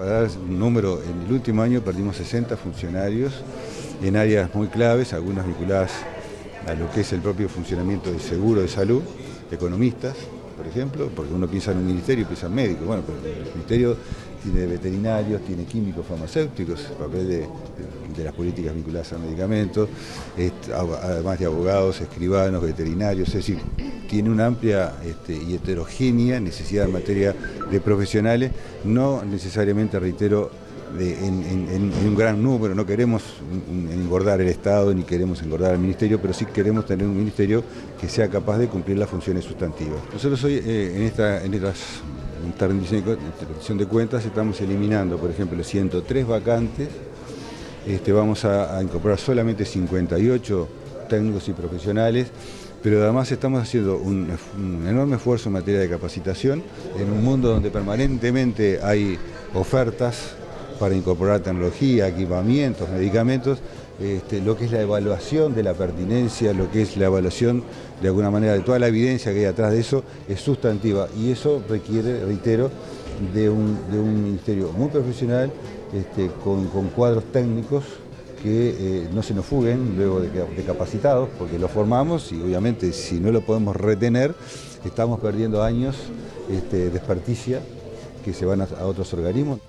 Para dar un número, en el último año perdimos 60 funcionarios en áreas muy claves, algunas vinculadas a lo que es el propio funcionamiento del seguro de salud, economistas, por ejemplo, porque uno piensa en un ministerio, piensa en médicos, bueno, pero el ministerio tiene veterinarios, tiene químicos farmacéuticos, el papel de, las políticas vinculadas a medicamentos, además de abogados, escribanos, veterinarios, es decir, tiene una amplia este, y heterogénea necesidad en materia de profesionales, no necesariamente, reitero, en, un gran número, no queremos engordar el Estado ni queremos engordar al Ministerio, pero sí queremos tener un Ministerio que sea capaz de cumplir las funciones sustantivas. Nosotros hoy eh, en, esta, en estas rendición de cuentas estamos eliminando, por ejemplo, 103 vacantes, este, vamos a, incorporar solamente 58 técnicos y profesionales, pero además estamos haciendo un, un, enorme esfuerzo en materia de capacitación en un mundo donde permanentemente hay ofertas para incorporar tecnología, equipamientos, medicamentos, este, lo que es la evaluación de la pertinencia, lo que es la evaluación de alguna manera de toda la evidencia que hay atrás de eso, es sustantiva. Y eso requiere, reitero, de un, ministerio muy profesional, este, con, cuadros técnicos que eh, no se nos fuguen luego de, capacitados, porque lo formamos y obviamente si no lo podemos retener, estamos perdiendo años este, de experticia que se van a otros organismos.